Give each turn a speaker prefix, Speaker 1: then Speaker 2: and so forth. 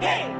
Speaker 1: Hey!